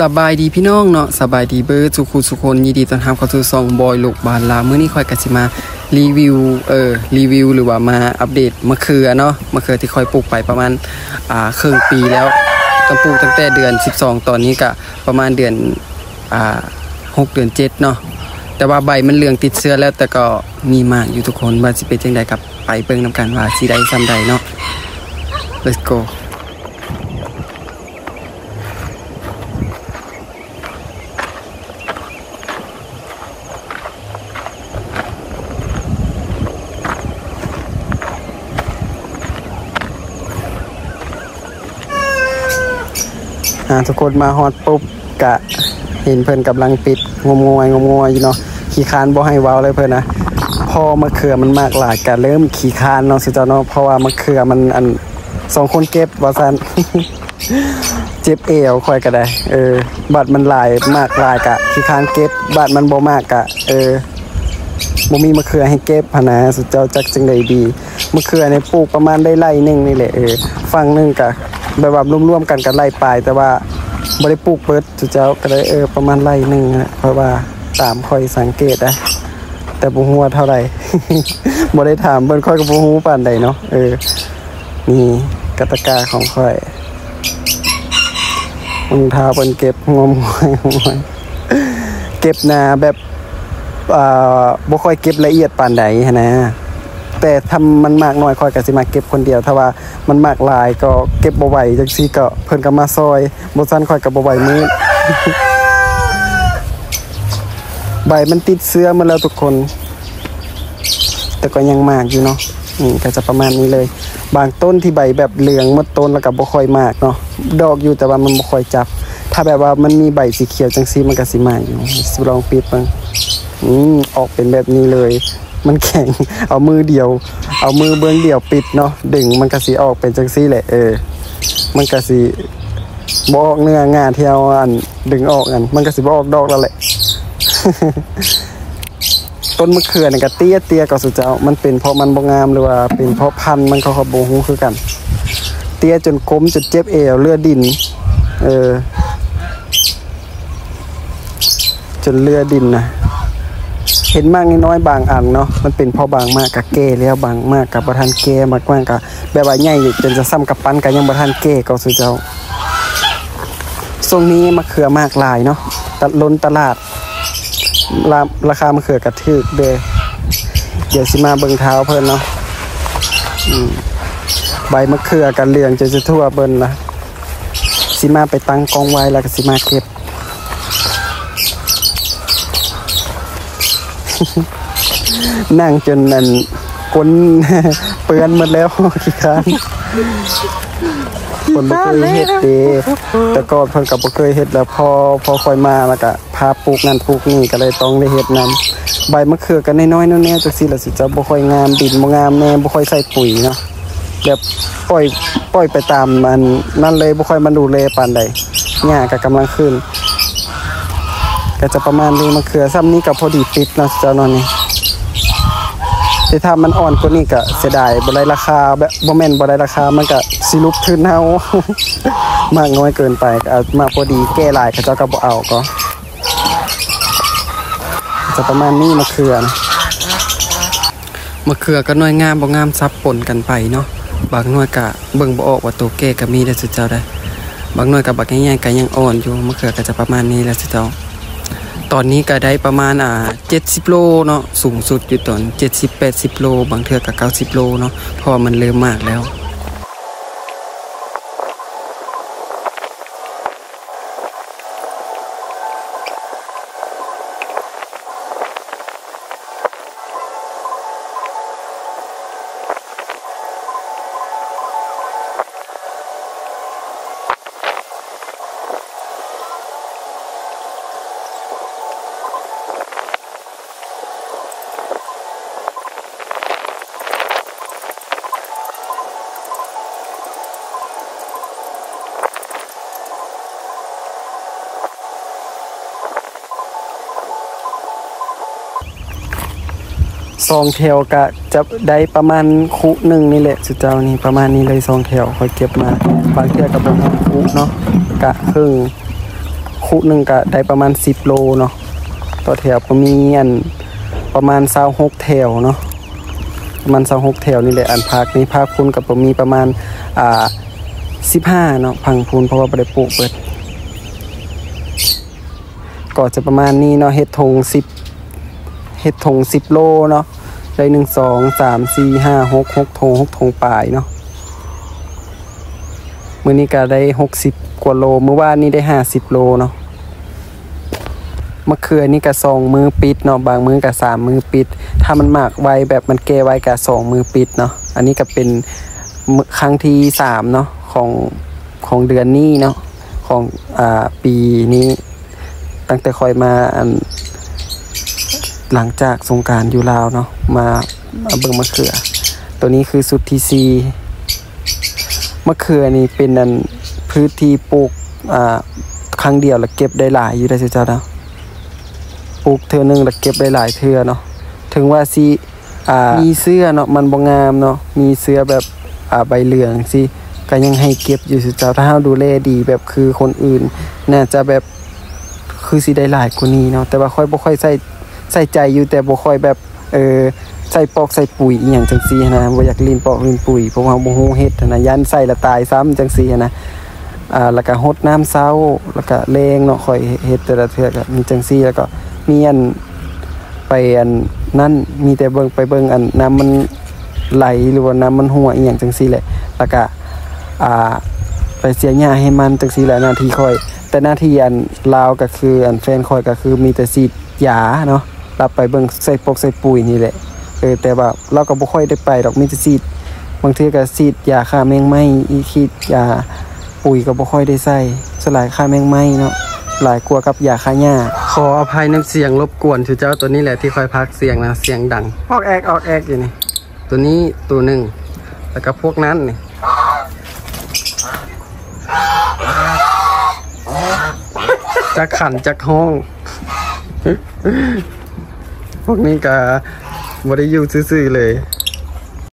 สบายดีพี่น้องเนาะสบายดีเบิร์สุขุสุคนยินดีต้อนรับเข้าสู่ซองบอยลูกบานลาเมื้อนี้คอยก็สิมารีวิวเออรีวิวหรือว่ามาอัปเดตมะเขือเนาะมะเขือที่คอยปลูกไปประมาณอ่าครึ่งปีแล้วต้องปลูกตั้งแต่เดือน 12 ตอนนี้ก็ประมาณเดือนอ่า6เดือน7เนาะแต่ว่าใบมันเหลืองติดเชื้อแล้วแต่ก็มีมากอยู่ทุกคนว่าสิเป็นจังไดกับไปเบิ่งนํกันว่าสิได้ซ้ำใดเนาะ let's go อ่าทุกคนมาฮอดปุ๊บกะเห็นเพิ่อนกำลังปิดงมงวยงมงวยอยู่เนาะขี้คานบ่ให้เว้าเลยเพิ่อนนะพอมะเขือมันมากหลายกะเริ่มขี้คานเนาะสิจ้าเนาะเพราะว่ามะเขือมันอันสองคนเก็บว่าซันเจ็บเอวคอยก็ได้เออบัตรมันหลายมากหลายกะขี้คานเก็บบัตรมันบ่มากกะเออบ่มีมะเขือให้เก็บพนะสุดเจ้าจักจังไดดีมะเขือเนี่ยปลูกประมาณได้ไร่หนึงนี่แหละเออฝั่งหนึงกะ แบบว่ารวมๆกันกันไร่ปลายแต่ว่าบ่ได้ปลูกเบิดสุเจ้าก็เลยเออประมาณไร่หนึ่งนะเพราะว่าตามคอยสังเกตนะแต่บ่ฮู้ว่าเท่าไหร่บ่ได้ถามเบิ่นค่อยก็บ่ฮู้ปานใดเนาะเออนี่กตกาของค่อยรองเท้าเพิ่นเก็บงมงวยงมงวยเก็บนาแบบอ่าบ่ค่อยเก็บละเอียดปานใดนะ แต่ทำมันมากน้อยคอยก็สิมาเก็บคนเดียว ถ้าว่ามันมากหลายก็เก็บบ่ไหวจังซี่ก็เพิ่นก็มาซอยบ่ซั่นคอยก็บ่ไหวมือใบมันติดเสื้อมาแล้วทุกคน แต่ก็ยังมากอยู่เนาะอืมก็จะประมาณนี้เลย บางต้นที่ใบแบบเหลืองมดต้นแล้วก็บ่ค่อยมากเนาะดอกอยู่แต่ว่ามันบ่ค่อยจับ ถ้าแบบว่ามันมีใบสีเขียวจังซี่มันก็สิมากอยู่ลองปิดบิ่งอืมออกเป็นแบบนี้เลย มันแข็ง เอามือเดียว เอามือเบื้องเดียวปิดเนาะดึงมันก็สิออกเป็นจังซี่แหละเออ มันก็สิบอกเนื้องาที่เอาอันดึงออกอันมันก็สิบอกดอกแล้วแหละต้นมะเขือนี่ก็เตี้ยเตี้ยก็สุดเจ้ามันเป็นเพราะมันบงามหรือว่าเป็นเพราะพันธุ์มันเขาก็บ่ฮู้คือกัน เตี้ยจนก้มจนเจ็บเอวเลือดดิน เออ จนเลือดดินนะ เห็นมากน้อยบางอันเนาะมันเป็นพราะบางมากกับแก่แล้วบางมากกับประทานแก่มากมากกับแบบว่าใหญ่จนจะซ้ำกับปั้นกับยังประทานแก่ก็สุดเจ้าทรงนี้มะเขือมากลายเนาะตัดล้นตลาดราราคามะเขือกระทึกเดเดี๋ยวสิมาเบิ่งเท้าเพิ่นเนาะใบมะเขือกันเหลืองจะจะทั่วเบิ่นละสิมาไปตั้งกองไว้แล้วก็สิมาเก็บ นั่งจนนั่นก้นเปื้อนหมดแล้วขี้คร้านคนบ่เคยเฮ็ดเด้แต่ก่อนเพิ่นก็บ่เคยเฮ็ดแล้วพอพอค่อยมาแล้วก็พาปลูกนั่นปลูกนี่ก็เลยต้องได้เฮ็ดนํใบมะเขือกันน้อยๆแน่ๆจังซี่ล่ะสิจะบ่ค่อยงามดินบ่งามแน่บ่ค่อยใส่ปุ๋ยเนาะแบบปล่อยปล่อยไปตามมันนั่นเลยบ่ค่อยมาดูแลปานใดหญ้าก็กำลังขึ้น ก็จะประมาณนี้มะเขือซ้ำนี้ก็พอดีปิดนะเจ้านาะนี่แต่ถ้ามันอ่อนกว่านี้ก็เสียดายบ่ได้ราคาแบบบ่แม่นบ่ได้ราคามันก็สิลุบทึนเฮามากน้อยเกินไปเอามาพอดีแก้ลายเขาเจ้าก็บ่เอาก็ จะประมาณนี้มะเขือนะมะเขือก็น้อยงามบ่งามซับปนกันไปเนาะบางหน่วยก็เบิ่งบ่ออกว่าตัวแก่ก็มีได้สุดเจ้าได้บางหน่วยก็บักใหญ่ๆก็ยังอ่อนอยู่มะเขือก็จะประมาณนี้แหละสุดเจ้า ตอนนี้ก็ได้ประมาณอ่าเจ็ดสิบโลเนาะสูงสุดอยู่ตอนเจ็ดสิบแปดสิบโล บางเทือก็90โลเนาะเพราะมันเริ่มมากแล้ว ซองแถวก็จะได้ประมาณคุหนึ่งนี่แหละสุดเจ้านี่ประมาณนี้เลยซองแถวคอยเก็บมาบางเทื่อกับบางคุเนาะกะครึ่งคู่หนึ่งก็ได้ประมาณ10โลเนาะต่อแถวก็มีอันประมาณ26แถวเนาะประมาณ26แถวนี่แหละอันพักนี่พักคุณกับผมมีประมาณอ่า15เนาะพังพูนเพราะว่าบ่ได้ปลูกเบิดก็จะประมาณนี้เนาะเฮ็ดทง10 เฮ็ดทง10โลเนาะได้1 2 3 4 5 6 6ทง6ทงปลายเนาะมื้อนี้ก็ได้60กว่าโลเมื่อวานนี้ได้50โลเนาะมะเขือนี่ก็สองมือปิดเนาะบางมือก็สามมือปิด ถ้ามันหมากไวแบบมันแก่ไวก็สองมือปิดเนาะอันนี้ก็เป็นครั้งที่สามเนาะของของเดือนนี้เนาะของอ่าปีนี้ ตั้งแต่คอยมาอัน หลังจากสงการอยู่ลาวเนาะมามาเบิ่งมะเขือ ตัวนี้คือสุดที่สี่มะเขือนี่เป็นอันพื้นที่ปลูกอ่าครั้งเดียวแล้วเก็บได้หลายอยู่ได้สิเจ้าเนาะปลูกเทือหนึงแล้วเก็บได้หลายเทือเนาะถึงว่าสิอ่ามีเสื้อเนาะมันบ่งามเนาะมีเสื้อแบบอ่าใบเหลืองสิก็ยังให้เก็บอยู่สิเจ้าถ้าเฮาดูแลดีแบบคือคนอื่น น่าจะแบบคือสิได้หลายกว่านี้เนาะแต่ว่าค่อยบ่ค่อยใส่ ใส่ใจอยู่แต่บ่ค่อยแบบเออใส่ปอกใส่ปุ๋ยอีหยังจังซี่นะบ่อยากลินปอกลินปุ๋ยเพราะว่าบ่ฮู้เฮ็ดนะยันใส่ละตายซ้ำจังซี่นะอ่าแล้วก็รดน้ำเช้าแล้วก็แรงเนาะค่อยเฮ็ดแต่ละเทื่อก็มีจังซี่แล้วก็มีอันไปอันนั่นมีแต่เบิ่งไปเบิ่งอันน้ำมันไหลหรือว่าน้ำมันรั่วอีหยังจังซี่แหละแล้วก็อ่าไปเสียหญ้าให้มันจังซี่แหละหน้าที่ค่อย แต่หน้าที่อันลาวก็คืออันแฟนค่อยก็คือมีแต่ฉีดยาเนาะ รับไปเบิ่งใส่ปอกใส่ปุ๋ยนี่แหละเออแต่ว่าเราก็บ่ค่อยได้ไปดอกมีแต่ซีดบางทีก็ซีดยาฆ่าแมงไหม้อีคิดยาปุ๋ยก็บ่ค่อยได้ใส่สลายฆ่าแมงไหม้เนาะหลายกลัวกับยาฆ่าหญ้าขออภัยน้ำเสียงรบกวนชื่อเจ้าตัวนี้แหละที่คอยพักเสียงนะเสียงดังออกแอกออกแอกอยู่นี่ตัวนี้ตัวหนึ่งแล้วก็พวกนั้นนี่จะขันจากห้อง พวกนี้ก็บ่ได้อยู่ซื่อๆเลย